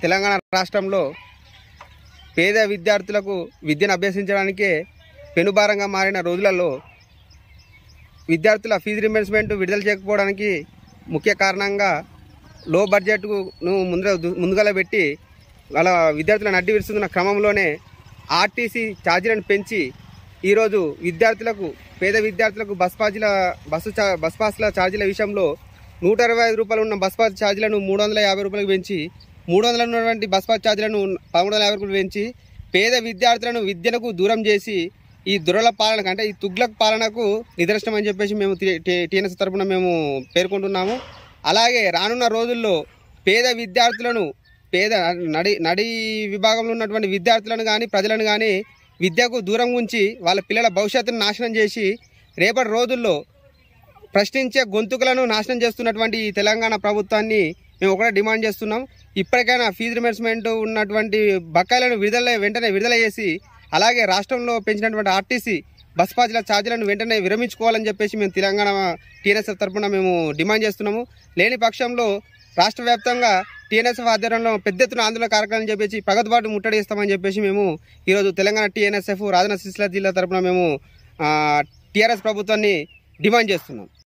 తెలంగాణ రాష్ట్రంలో పేద విద్యార్థులకు విద్యను అభ్యసించడానికే పెనుభారంగా మారిన రోజులలో విద్యార్థుల ఫీజు రిమెన్స్మెంట్ విడుదల చేయకపోవడానికి ముఖ్య కారణంగా లో బడ్జెట్ను ముందు ముందుగల పెట్టి వాళ్ళ విద్యార్థులను అడ్డు విరుస్తున్న క్రమంలోనే ఆర్టీసీ ఛార్జీలను పెంచి ఈరోజు విద్యార్థులకు పేద విద్యార్థులకు బస్ పాజీల బస్సు చా బస్ పాస్ల ఛార్జీల విషయంలో నూట ఇరవై ఐదు రూపాయలు ఉన్న బస్ పాస్ ఛార్జీలను మూడు వందల యాభై రూపాయలకు పెంచి మూడు వందల ఉన్నటువంటి బస్ పాస్ ఛార్జీలను పదమూడు వందల యాభై పెంచి పేద విద్యార్థులను విద్యలకు దూరం చేసి ఈ దురల పాలనకు అంటే ఈ తుగ్లక్ పాలనకు నిదర్శనం అని చెప్పేసి మేము టీఎన్ఎస్ తరఫున మేము పేర్కొంటున్నాము. అలాగే రానున్న రోజుల్లో పేద విద్యార్థులను పేద నడి నడి విభాగంలో ఉన్నటువంటి విద్యార్థులను కానీ ప్రజలను కానీ విద్యకు దూరం ఉంచి వాళ్ళ పిల్లల భవిష్యత్తును నాశనం చేసి రేపటి రోజుల్లో ప్రశ్నించే గొంతుకులను నాశనం చేస్తున్నటువంటి ఈ తెలంగాణ ప్రభుత్వాన్ని మేము ఒకటే డిమాండ్ చేస్తున్నాం. ఇప్పటికైనా ఫీజు రిమెర్స్మెంట్ ఉన్నటువంటి బకాయిలను విడుదల వెంటనే విడుదల చేసి అలాగే రాష్ట్రంలో పెంచినటువంటి ఆర్టీసీ బస్ పాజీల ఛార్జీలను వెంటనే విరమించుకోవాలని చెప్పేసి మేము తెలంగాణ టీఎన్ఎస్ఎఫ్ తరఫున మేము డిమాండ్ చేస్తున్నాము. లేని పక్షంలో రాష్ట్ర వ్యాప్తంగా టీఎన్ఎస్ఎఫ్ ఆధ్వర్యంలో పెద్ద ఎత్తున ఆందోళన కార్యక్రమం చెప్పేసి ప్రగతిబాటు ముట్టడి ఇస్తామని చెప్పేసి మేము ఈరోజు తెలంగాణ టీఎన్ఎస్ఎఫ్ రాజన్న సిరిసిల్ల జిల్లా తరఫున మేము టీఆర్ఎస్ ప్రభుత్వాన్ని డిమాండ్ చేస్తున్నాం.